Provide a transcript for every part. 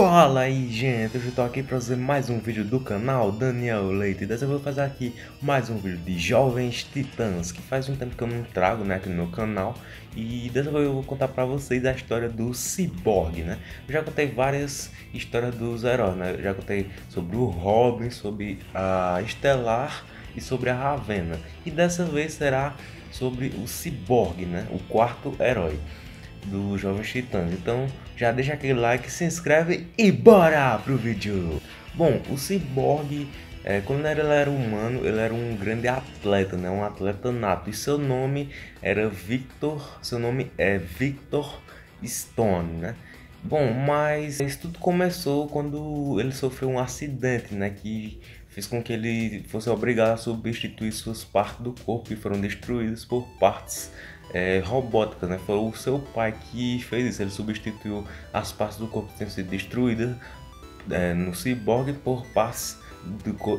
Fala aí gente, eu estou aqui para fazer mais um vídeo do canal Daniel Leite. Dessa vez eu vou fazer aqui mais um vídeo de Jovens Titãs Que faz um tempo que eu não trago né, aqui no meu canal. E dessa vez eu vou contar para vocês a história do Cyborg né? Eu já contei várias histórias dos heróis né? Eu já contei sobre o Robin, sobre a Estelar e sobre a Ravena E dessa vez será sobre o Cyborg né, o quarto herói do Jovens Titãs. Então já deixa aquele like, se inscreve e bora pro vídeo! Bom, o Cyborg, é, quando ele era humano, ele era um grande atleta, né? um atleta nato. E seu nome era Victor, seu nome é Victor Stone, né? Bom, mas isso tudo começou quando ele sofreu um acidente, né? Que fez com que ele fosse obrigado a substituir suas partes do corpo que foram destruídas por partes é, robóticas, né? Foi o seu pai que fez isso. Ele substituiu as partes do corpo que tinham sido destruídas é, no ciborgue por partes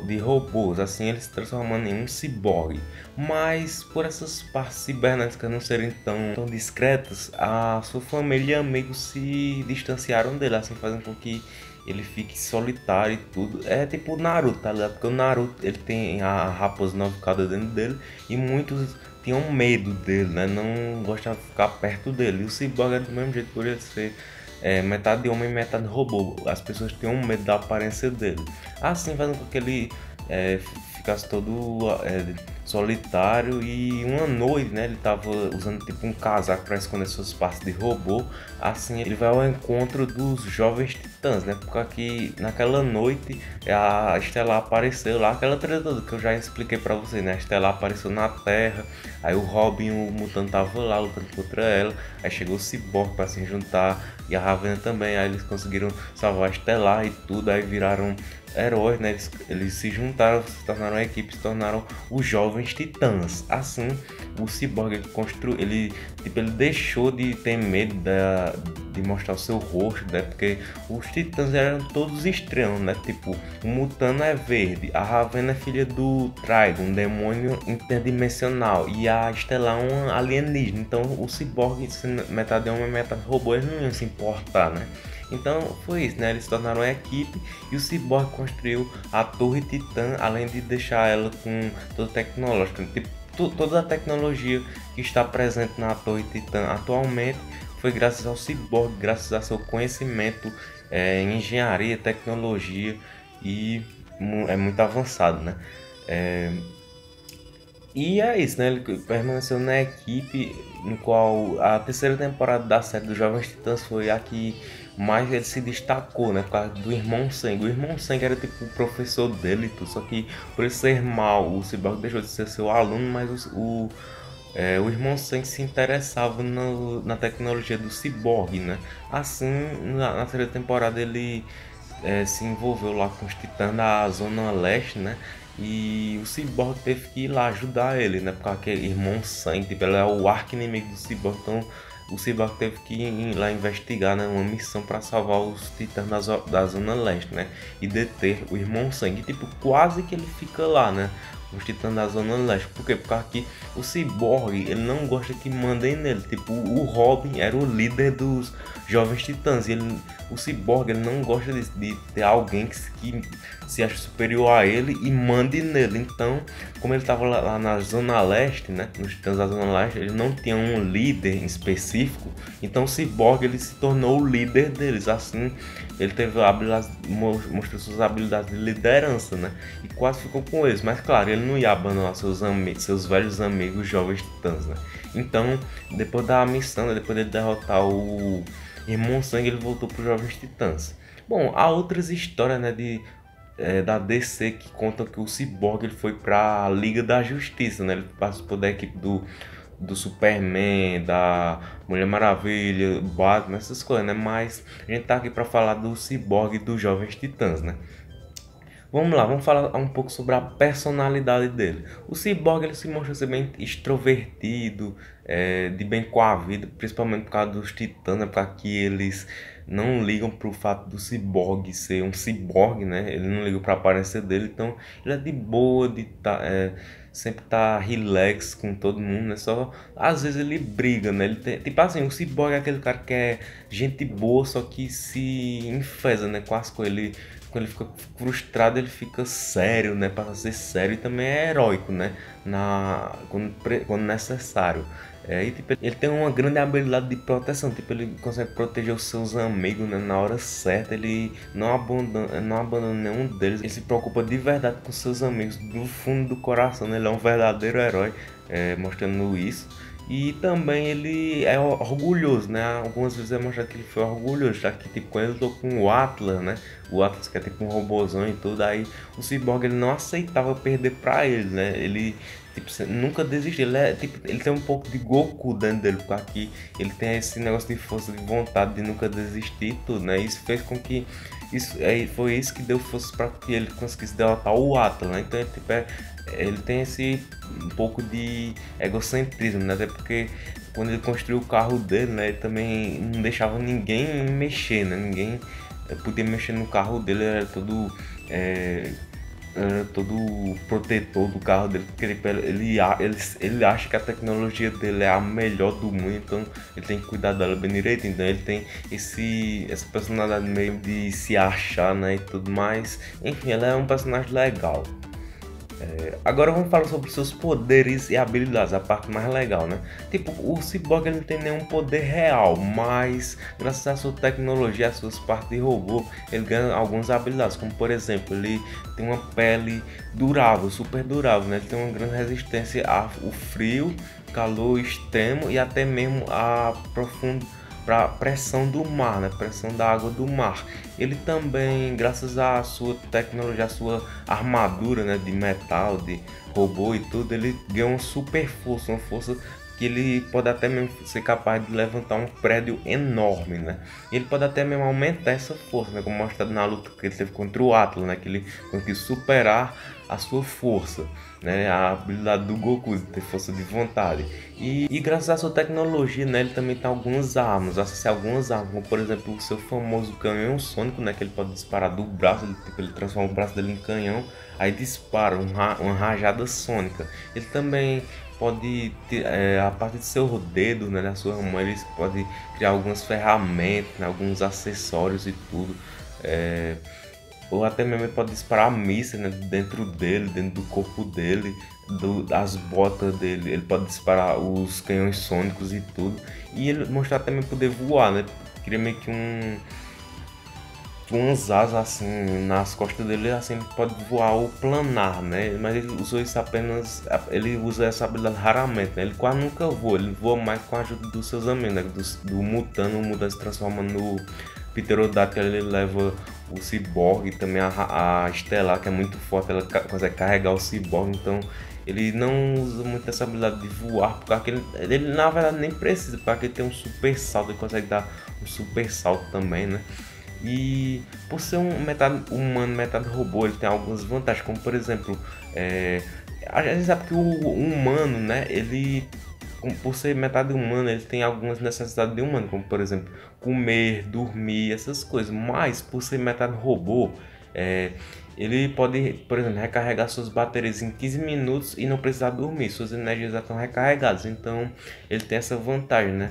de, robôs, assim ele se transformando em um ciborgue. Mas por essas partes cibernéticas não serem tão, tão discretas, a sua família e amigos se distanciaram dele, assim fazendo com que ele fique solitário e tudo. É tipo Naruto, tá ligado? Porque o Naruto ele tem a raposa novificada dentro dele e muitos tinham medo dele, né? Não gostavam de ficar perto dele. E o Cyborg é do mesmo jeito por ele ser é, metade homem e metade robô. As pessoas tinham medo da aparência dele. Assim fazendo com que ele é, ficasse todo é, solitário e uma noite, né, ele tava usando tipo um casaco para esconder suas partes de robô. Assim ele vai ao encontro dos jovens titãs, né? Porque aqui naquela noite a Estela apareceu lá, aquela treta que eu já expliquei para você, né? A Estela apareceu na Terra, aí o Robin, o mutante tava lá lutando contra ela, aí chegou o Cyborg para se juntar e a Ravena também, aí eles conseguiram salvar a Estelar e tudo, aí viraram heróis, né? Eles, eles se juntaram, se tornaram uma equipe, se tornaram os jovens titãs. Assim, o Cyborg construiu, ele, tipo, ele deixou de ter medo da, de mostrar o seu rosto, né? Porque os titãs eram todos extremos, né? Tipo, o Mutano é verde, a Ravena é filha do Trigon, um demônio interdimensional, e a Estelar é um alienígena. Então, o Cyborg, metade homem, metade robô, eles não iam se importar, né? Então foi isso, né? Eles se tornaram uma equipe e o Cyborg construiu a Torre Titã, além de deixar ela com toda tecnológica. Tipo, toda a tecnologia que está presente na Torre Titã atualmente foi graças ao Cyborg, graças ao seu conhecimento é, em engenharia, tecnologia e é muito avançado, né? É, e é isso, né? Ele permaneceu na equipe, no qual a terceira temporada da série dos Jovens Titãs foi a que mais ele se destacou, né? Por causa do irmão Sangue. O irmão Sangue era tipo o professor dele só que por ele ser mal, o Cyborg deixou de ser seu aluno, mas o, o, é, o irmão Sangue se interessava no, na tecnologia do Cyborg, né? Assim, na, na terceira temporada ele é, se envolveu lá com os titãs da Zona Leste, né? E o Cyborg teve que ir lá ajudar ele, né? Porque aquele irmão sangue, tipo, ele é o arco inimigo do Cyborg, então o Cyborg teve que ir lá investigar, né? Uma missão para salvar os titãs da, da Zona Leste, né? E deter o irmão sangue. Tipo, quase que ele fica lá, né? Os titãs da Zona Leste. Por quê? Porque aqui o Cyborg, ele não gosta que mandem nele. Tipo, o Robin era o líder dos Jovens Titãs. E ele, o Cyborg ele não gosta de, de ter alguém que, que, se acha superior a ele e mande nele. Então, como ele estava lá, lá, na Zona Leste, né, nos Titãs da Zona Leste, ele não tinha um líder específico. Então, o Cyborg ele se tornou o líder deles. Assim, ele teve habilidade, mostrou suas habilidades de liderança, né? E quase ficou com eles. Mas, claro, ele não ia abandonar seus, seus velhos amigos Jovens Titãs, né? Então, depois da missão, depois de derrotar o Irmão Sangue ele voltou para os Jovens Titãs. Bom, há outras histórias né, de, é, da DC que contam que o Cyborg ele foi para a Liga da Justiça, né? Ele participou da equipe do, do Superman, da Mulher Maravilha, Batman, essas coisas, né? Mas a gente tá aqui para falar do Cyborg dos Jovens Titãs, né? Vamos lá, vamos falar um pouco sobre a personalidade dele. O Cyborg ele se mostra ser bem extrovertido, é, de bem com a vida, principalmente por causa dos titãs, né, porque eles não ligam pro fato do ciborgue ser um ciborgue, né? Ele não liga pra aparência dele, então ele é de boa, de tá, é, sempre tá relax com todo mundo, né? Só às vezes ele briga, né? Ele tem, tipo assim, o ciborgue é aquele cara que é gente boa, só que se enfesa, né? Com as coisas. Ele, quando ele fica frustrado, ele fica sério, né? Para ser sério e também é heróico, né? Na, quando, quando necessário. É, e, tipo, ele tem uma grande habilidade de proteção, tipo, ele consegue proteger os seus amigos né, na hora certa, ele não abandona, não abandona nenhum deles, ele se preocupa de verdade com seus amigos, do fundo do coração, né? ele é um verdadeiro herói, é, mostrando isso. E também ele é orgulhoso, né? Algumas vezes é mostrado que ele foi orgulhoso, já que tipo, quando ele lutou com o Atlas, né? O Atlas que é tipo um robôzão e tudo, aí o Cyborg ele não aceitava perder pra ele, né? Ele tipo, nunca desistiu, ele, é, tipo, ele tem um pouco de Goku dentro dele, porque aqui ele tem esse negócio de força de vontade de nunca desistir e tudo, né? Isso fez com que isso é, foi isso que deu força para que ele conseguisse derrotar o Atlas, né? Então, tipo, é, ele tem esse um pouco de egocentrismo, né? Até porque quando ele construiu o carro dele, né? Ele também não deixava ninguém mexer, né? Ninguém eh, podia mexer no carro dele, era todo. É, era todo protetor do carro dele, porque ele, ele, ele, ele acha que a tecnologia dele é a melhor do mundo, então ele tem que cuidar dela bem direito, então ele tem esse, essa personalidade meio de se achar, né, e tudo mais. Enfim, ela é um personagem legal. É, agora vamos falar sobre seus poderes e habilidades, a parte mais legal, né? Tipo, o Cyborg ele não tem nenhum poder real, mas graças à sua tecnologia, às suas partes de robô, ele ganha algumas habilidades, como por exemplo, ele tem uma pele durável, super durável, né? Ele tem uma grande resistência ao frio, calor extremo e até mesmo a profundo para pressão do mar, né? pressão da água do mar. Ele também, graças à sua tecnologia, à sua armadura né? de metal, de robô e tudo, ele ganha uma super força, uma força que ele pode até mesmo ser capaz de levantar um prédio enorme, né? Ele pode até mesmo aumentar essa força, né? Como mostrado na luta que ele teve contra o Atlas, né? Que ele conseguiu superar a sua força, né? A habilidade do Goku de ter força de vontade. E, e graças à sua tecnologia, né? Ele também tem algumas armas, acessar algumas armas, como por exemplo o seu famoso canhão sônico, né? Que ele pode disparar do braço, ele, tipo, ele transforma o braço dele em canhão, aí dispara uma, uma rajada sônica. Ele também pode, é, a partir do seu dedo, né, da sua mão, eles podem criar algumas ferramentas, né, alguns acessórios e tudo. É, ou até mesmo ele pode disparar mísseis né, dentro dele, dentro do corpo dele, do, das botas dele. Ele pode disparar os canhões sônicos e tudo. E ele mostrar também poder voar, né? Queria meio que um umas asas assim nas costas dele, assim pode voar ou planar, né? Mas ele usou isso apenas, ele usa essa habilidade raramente, né? Ele quase nunca voa, ele voa mais com a ajuda dos seus amigos, né? Do, do Mutano, o Mutano se transforma no Pterodactyl, ele leva o Cyborg e também a, a Estelar, que é muito forte, ela consegue carregar o Cyborg, então ele não usa muito essa habilidade de voar, porque ele, ele na verdade nem precisa, porque ele tem um super salto, ele consegue dar um super salto também, né? E por ser um metade humano, metade robô, ele tem algumas vantagens, como por exemplo, é, a gente sabe que o humano, né, ele por ser metade humano, ele tem algumas necessidades de humano, como por exemplo, comer, dormir, essas coisas. Mas por ser metade robô, é, ele pode, por exemplo, recarregar suas baterias em 15 minutos e não precisar dormir. Suas energias já estão recarregadas. Então ele tem essa vantagem, né?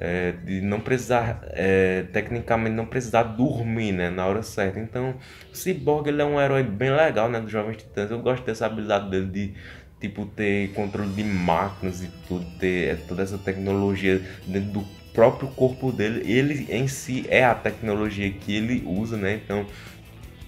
É, de não precisar, é, tecnicamente não precisar dormir, né, na hora certa. Então, o Cyborg ele é um herói bem legal, né, dos Jovens Titãs. Eu gosto dessa habilidade dele de tipo ter controle de máquinas e tudo, ter é, toda essa tecnologia dentro do próprio corpo dele. Ele em si é a tecnologia que ele usa, né? Então,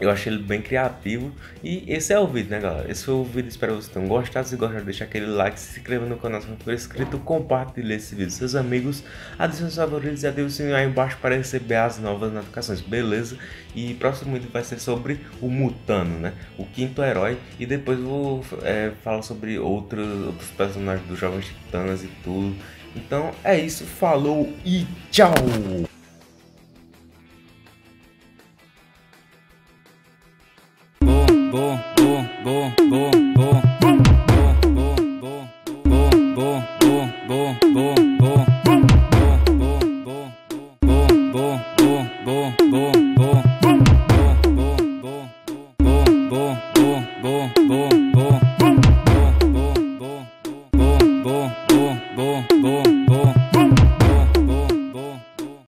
eu achei ele bem criativo. E esse é o vídeo, né, galera? Esse foi o vídeo. Espero que vocês tenham gostado. Se gostaram, deixa aquele like, se inscreva no canal se não for inscrito, compartilhe esse vídeo com seus amigos, adicione os favoritos e ative o sininho aí embaixo para receber as novas notificações, beleza? E próximo vídeo vai ser sobre o Mutano, né? O quinto herói. E depois vou é, falar sobre outros, outros personagens dos Jovens Titãs e tudo. Então é isso, falou e tchau! Boom, boom.